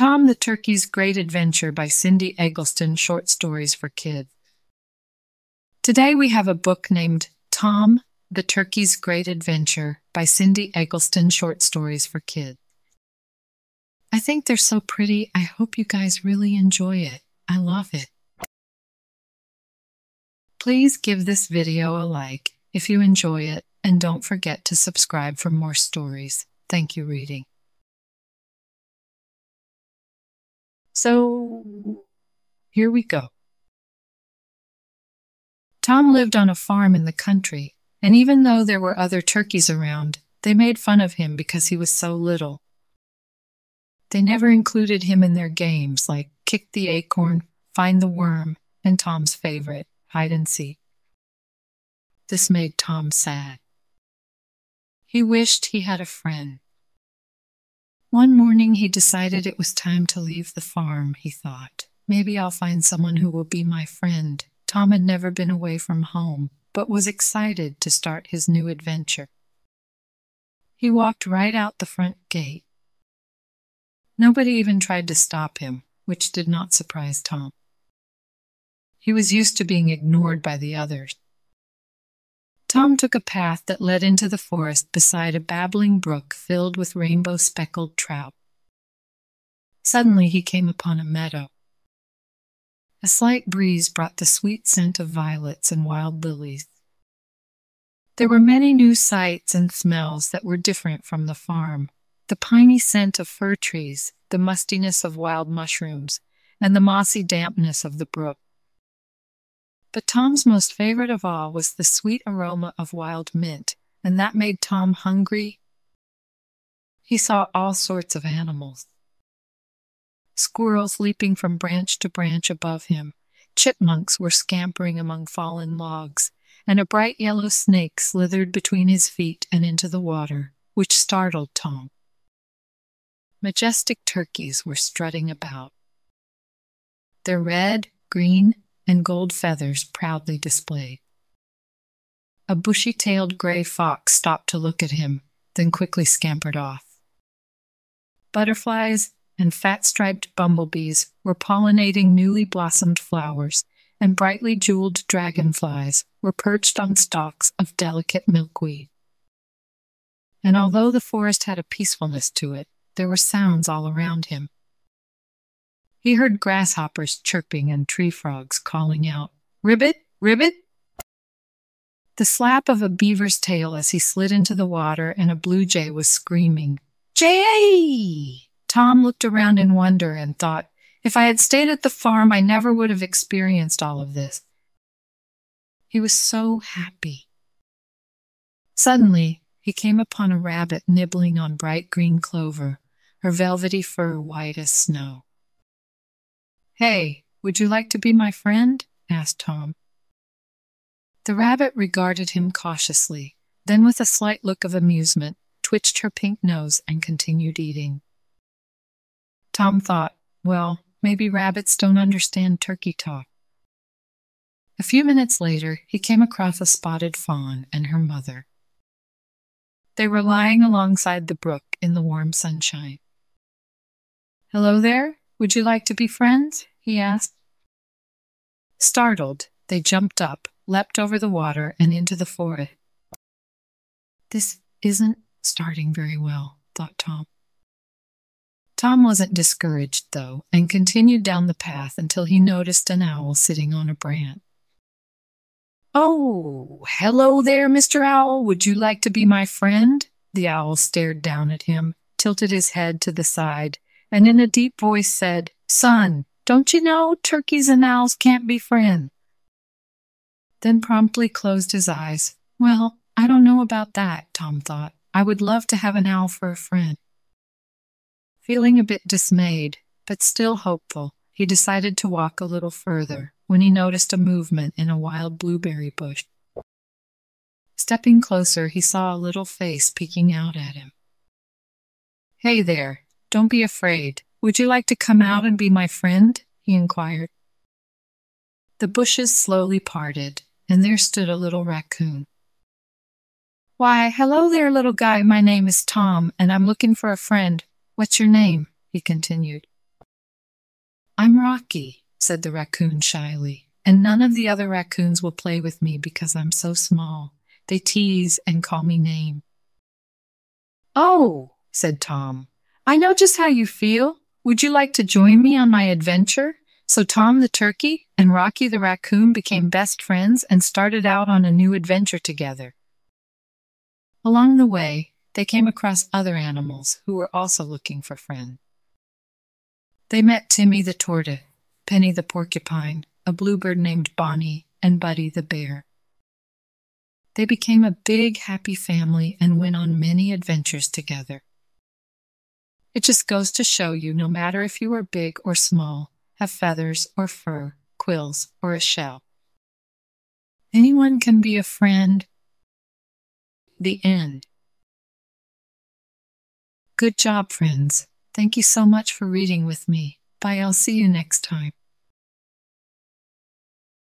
Tom the Turkey's Great Adventure by Cindy Eggleston Short Stories for Kids. Today we have a book named Tom the Turkey's Great Adventure by Cindy Eggleston Short Stories for Kids. I think they're so pretty. I hope you guys really enjoy it. I love it. Please give this video a like if you enjoy it and don't forget to subscribe for more stories. Thank you, reading. So here we go. Tom lived on a farm in the country, and even though there were other turkeys around, they made fun of him because he was so little. They never included him in their games like kick the acorn, find the worm, and Tom's favorite, hide and seek. This made Tom sad. He wished he had a friend. One morning he decided it was time to leave the farm, he thought. Maybe I'll find someone who will be my friend. Tom had never been away from home, but was excited to start his new adventure. He walked right out the front gate. Nobody even tried to stop him, which did not surprise Tom. He was used to being ignored by the others. Tom took a path that led into the forest beside a babbling brook filled with rainbow speckled trout. Suddenly he came upon a meadow. A slight breeze brought the sweet scent of violets and wild lilies. There were many new sights and smells that were different from the farm. The piney scent of fir trees, the mustiness of wild mushrooms, and the mossy dampness of the brook. But Tom's most favorite of all was the sweet aroma of wild mint, and that made Tom hungry. He saw all sorts of animals squirrels leaping from branch to branch above him, chipmunks were scampering among fallen logs, and a bright yellow snake slithered between his feet and into the water, which startled Tom. Majestic turkeys were strutting about. Their red, green, and gold feathers proudly displayed. A bushy tailed gray fox stopped to look at him, then quickly scampered off. Butterflies and fat striped bumblebees were pollinating newly blossomed flowers, and brightly jeweled dragonflies were perched on stalks of delicate milkweed. And although the forest had a peacefulness to it, there were sounds all around him he heard grasshoppers chirping and tree frogs calling out, Ribbit, ribbit! The slap of a beaver's tail as he slid into the water, and a blue jay was screaming, Jay! Tom looked around in wonder and thought, if I had stayed at the farm, I never would have experienced all of this. He was so happy. Suddenly, he came upon a rabbit nibbling on bright green clover, her velvety fur white as snow. Hey, would you like to be my friend? asked Tom. The rabbit regarded him cautiously, then with a slight look of amusement, twitched her pink nose and continued eating. Tom thought, well, maybe rabbits don't understand turkey talk. A few minutes later, he came across a spotted fawn and her mother. They were lying alongside the brook in the warm sunshine. Hello there, would you like to be friends? He asked. Startled, they jumped up, leapt over the water, and into the forest. This isn't starting very well, thought Tom. Tom wasn't discouraged, though, and continued down the path until he noticed an owl sitting on a branch. Oh, hello there, Mr. Owl. Would you like to be my friend? The owl stared down at him, tilted his head to the side, and in a deep voice said, Son, don't you know turkeys and owls can't be friends? Then promptly closed his eyes. Well, I don't know about that, Tom thought. I would love to have an owl for a friend. Feeling a bit dismayed, but still hopeful, he decided to walk a little further when he noticed a movement in a wild blueberry bush. Stepping closer, he saw a little face peeking out at him. Hey there, don't be afraid. Would you like to come out and be my friend? he inquired. The bushes slowly parted, and there stood a little raccoon. Why, hello there, little guy. My name is Tom, and I'm looking for a friend. What's your name? he continued. I'm Rocky, said the raccoon shyly, and none of the other raccoons will play with me because I'm so small. They tease and call me name. Oh, said Tom, I know just how you feel. Would you like to join me on my adventure? So Tom the turkey and Rocky the raccoon became best friends and started out on a new adventure together. Along the way, they came across other animals who were also looking for friends. They met Timmy the tortoise, Penny the porcupine, a bluebird named Bonnie, and Buddy the bear. They became a big, happy family and went on many adventures together. It just goes to show you no matter if you are big or small, have feathers or fur, quills or a shell, anyone can be a friend. The end. Good job, friends. Thank you so much for reading with me. Bye, I'll see you next time.